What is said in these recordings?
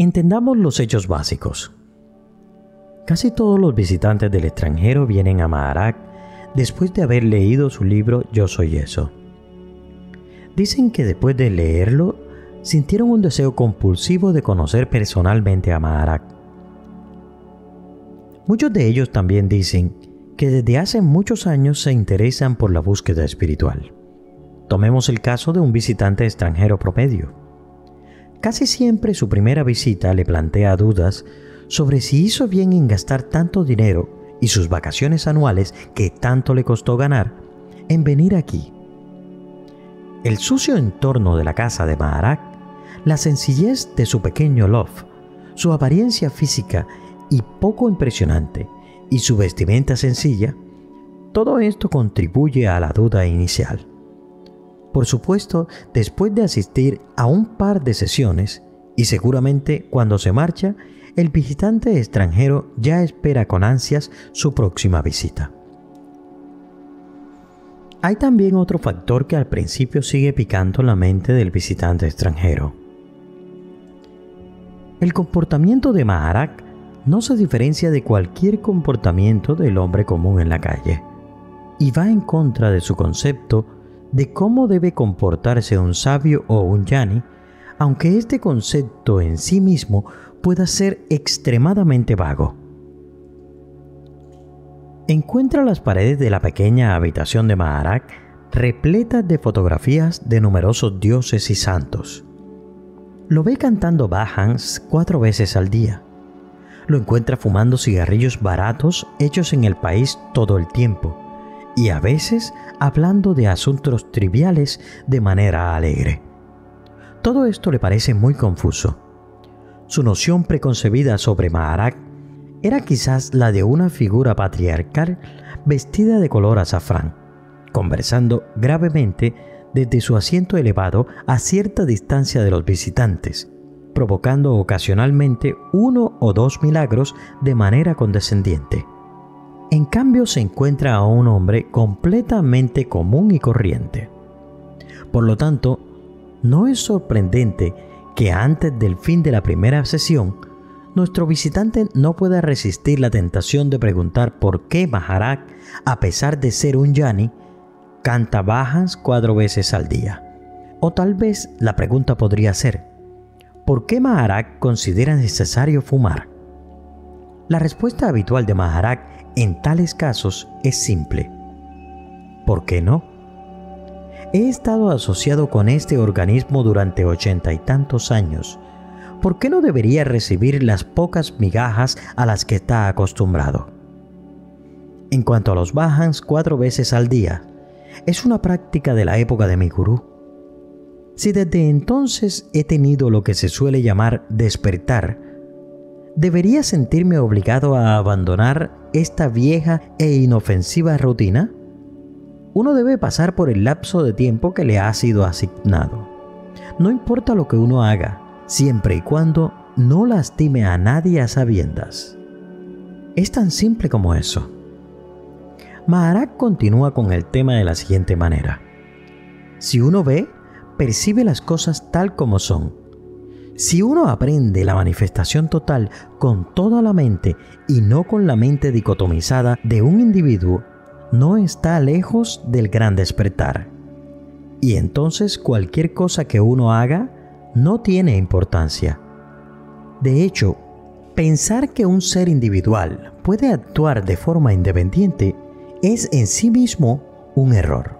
Entendamos los hechos básicos. Casi todos los visitantes del extranjero vienen a Maharak después de haber leído su libro Yo Soy Eso. Dicen que después de leerlo sintieron un deseo compulsivo de conocer personalmente a Maharak. Muchos de ellos también dicen que desde hace muchos años se interesan por la búsqueda espiritual. Tomemos el caso de un visitante extranjero promedio Casi siempre su primera visita le plantea dudas sobre si hizo bien en gastar tanto dinero y sus vacaciones anuales que tanto le costó ganar en venir aquí. El sucio entorno de la casa de Maharak, la sencillez de su pequeño loft, su apariencia física y poco impresionante y su vestimenta sencilla, todo esto contribuye a la duda inicial. Por supuesto, después de asistir a un par de sesiones, y seguramente cuando se marcha, el visitante extranjero ya espera con ansias su próxima visita. Hay también otro factor que al principio sigue picando la mente del visitante extranjero. El comportamiento de Maharak no se diferencia de cualquier comportamiento del hombre común en la calle y va en contra de su concepto de cómo debe comportarse un sabio o un yani, aunque este concepto en sí mismo pueda ser extremadamente vago. Encuentra las paredes de la pequeña habitación de Maharak repletas de fotografías de numerosos dioses y santos. Lo ve cantando Bahans cuatro veces al día. Lo encuentra fumando cigarrillos baratos hechos en el país todo el tiempo y a veces hablando de asuntos triviales de manera alegre. Todo esto le parece muy confuso. Su noción preconcebida sobre Maharak era quizás la de una figura patriarcal vestida de color azafrán, conversando gravemente desde su asiento elevado a cierta distancia de los visitantes, provocando ocasionalmente uno o dos milagros de manera condescendiente. En cambio se encuentra a un hombre completamente común y corriente. Por lo tanto, no es sorprendente que antes del fin de la primera sesión, nuestro visitante no pueda resistir la tentación de preguntar por qué Maharak, a pesar de ser un yani, canta bajas cuatro veces al día. O tal vez la pregunta podría ser, ¿por qué Maharak considera necesario fumar? La respuesta habitual de Maharak en tales casos es simple. ¿Por qué no? He estado asociado con este organismo durante ochenta y tantos años. ¿Por qué no debería recibir las pocas migajas a las que está acostumbrado? En cuanto a los bajans cuatro veces al día, es una práctica de la época de mi gurú. Si desde entonces he tenido lo que se suele llamar despertar, ¿debería sentirme obligado a abandonar esta vieja e inofensiva rutina? Uno debe pasar por el lapso de tiempo que le ha sido asignado. No importa lo que uno haga, siempre y cuando no lastime a nadie a sabiendas. Es tan simple como eso. Maharak continúa con el tema de la siguiente manera. Si uno ve, percibe las cosas tal como son si uno aprende la manifestación total con toda la mente y no con la mente dicotomizada de un individuo, no está lejos del gran despertar. Y entonces cualquier cosa que uno haga no tiene importancia. De hecho, pensar que un ser individual puede actuar de forma independiente es en sí mismo un error.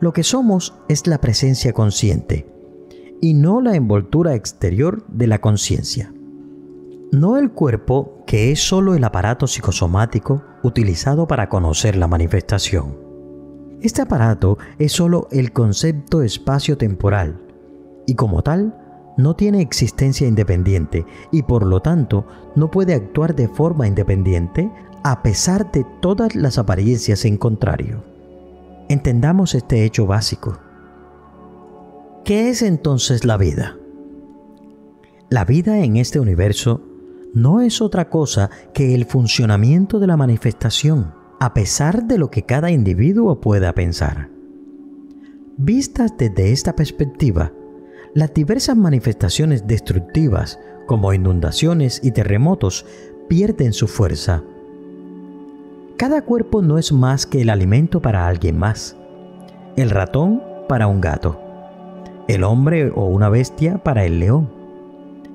Lo que somos es la presencia consciente, y no la envoltura exterior de la conciencia. No el cuerpo, que es solo el aparato psicosomático utilizado para conocer la manifestación. Este aparato es solo el concepto espacio-temporal y como tal no tiene existencia independiente y por lo tanto no puede actuar de forma independiente a pesar de todas las apariencias en contrario. Entendamos este hecho básico. ¿Qué es entonces la vida? La vida en este universo no es otra cosa que el funcionamiento de la manifestación, a pesar de lo que cada individuo pueda pensar. Vistas desde esta perspectiva, las diversas manifestaciones destructivas, como inundaciones y terremotos, pierden su fuerza. Cada cuerpo no es más que el alimento para alguien más. El ratón para un gato. El hombre o una bestia para el león.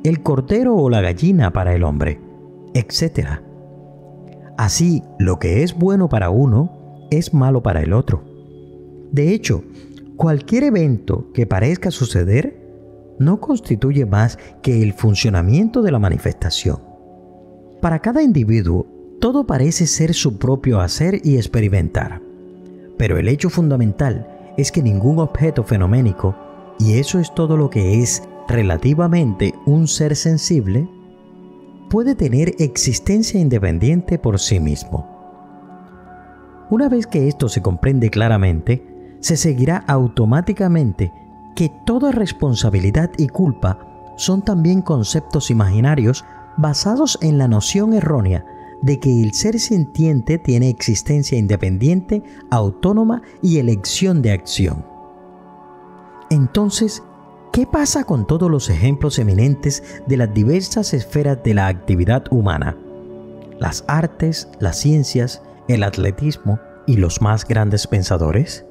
El cordero o la gallina para el hombre, etc. Así, lo que es bueno para uno es malo para el otro. De hecho, cualquier evento que parezca suceder no constituye más que el funcionamiento de la manifestación. Para cada individuo, todo parece ser su propio hacer y experimentar. Pero el hecho fundamental es que ningún objeto fenoménico, y eso es todo lo que es relativamente un ser sensible, puede tener existencia independiente por sí mismo. Una vez que esto se comprende claramente, se seguirá automáticamente que toda responsabilidad y culpa son también conceptos imaginarios basados en la noción errónea de que el ser sintiente tiene existencia independiente, autónoma y elección de acción. Entonces, ¿qué pasa con todos los ejemplos eminentes de las diversas esferas de la actividad humana? Las artes, las ciencias, el atletismo y los más grandes pensadores?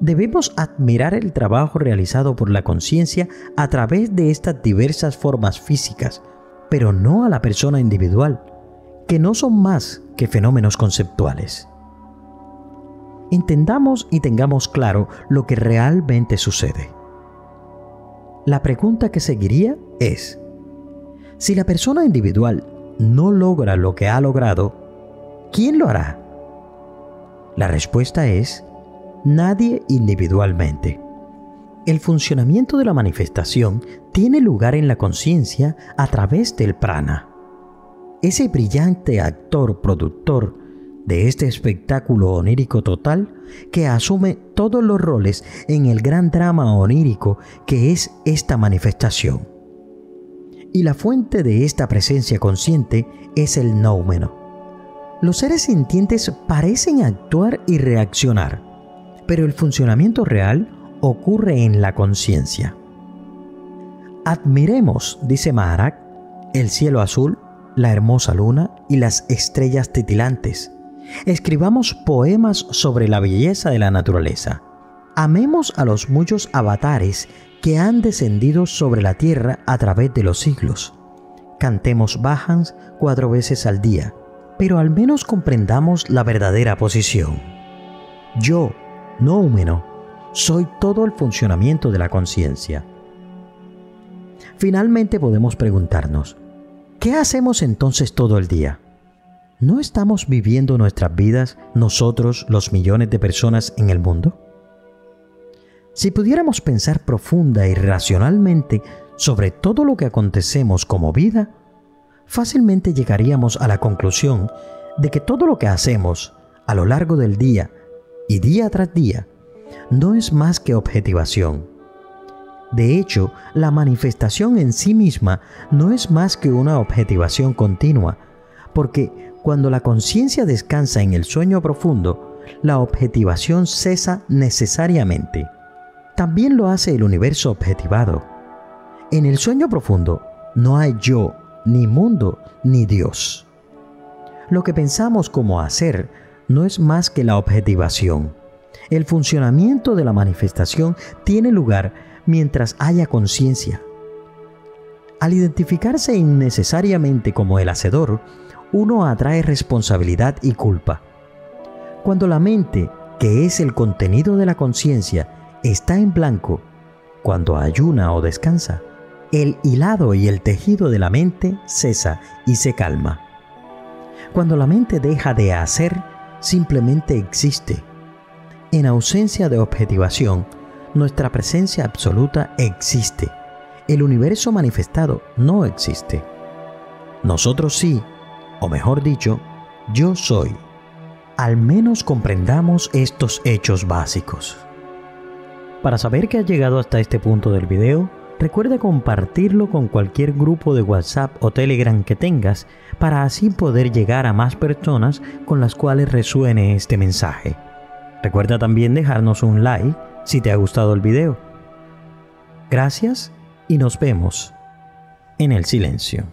Debemos admirar el trabajo realizado por la conciencia a través de estas diversas formas físicas, pero no a la persona individual, que no son más que fenómenos conceptuales. Entendamos y tengamos claro lo que realmente sucede. La pregunta que seguiría es, si la persona individual no logra lo que ha logrado, ¿quién lo hará? La respuesta es, nadie individualmente. El funcionamiento de la manifestación tiene lugar en la conciencia a través del prana. Ese brillante actor productor de este espectáculo onírico total que asume todos los roles en el gran drama onírico que es esta manifestación. Y la fuente de esta presencia consciente es el noumeno. Los seres sintientes parecen actuar y reaccionar, pero el funcionamiento real ocurre en la conciencia. Admiremos, dice Maharak, el cielo azul, la hermosa luna y las estrellas titilantes. Escribamos poemas sobre la belleza de la naturaleza. Amemos a los muchos avatares que han descendido sobre la tierra a través de los siglos. Cantemos bajans cuatro veces al día, pero al menos comprendamos la verdadera posición. Yo, noumeno, soy todo el funcionamiento de la conciencia. Finalmente podemos preguntarnos, ¿qué hacemos entonces todo el día? ¿No estamos viviendo nuestras vidas nosotros, los millones de personas en el mundo? Si pudiéramos pensar profunda y racionalmente sobre todo lo que acontecemos como vida, fácilmente llegaríamos a la conclusión de que todo lo que hacemos a lo largo del día y día tras día no es más que objetivación. De hecho, la manifestación en sí misma no es más que una objetivación continua, porque cuando la conciencia descansa en el sueño profundo, la objetivación cesa necesariamente. También lo hace el universo objetivado. En el sueño profundo no hay yo, ni mundo, ni Dios. Lo que pensamos como hacer no es más que la objetivación. El funcionamiento de la manifestación tiene lugar mientras haya conciencia. Al identificarse innecesariamente como el hacedor, uno atrae responsabilidad y culpa. Cuando la mente, que es el contenido de la conciencia, está en blanco, cuando ayuna o descansa, el hilado y el tejido de la mente cesa y se calma. Cuando la mente deja de hacer, simplemente existe. En ausencia de objetivación, nuestra presencia absoluta existe. El universo manifestado no existe. Nosotros sí, o mejor dicho, yo soy. Al menos comprendamos estos hechos básicos. Para saber que has llegado hasta este punto del video, recuerda compartirlo con cualquier grupo de WhatsApp o Telegram que tengas para así poder llegar a más personas con las cuales resuene este mensaje. Recuerda también dejarnos un like si te ha gustado el video. Gracias y nos vemos. en el silencio.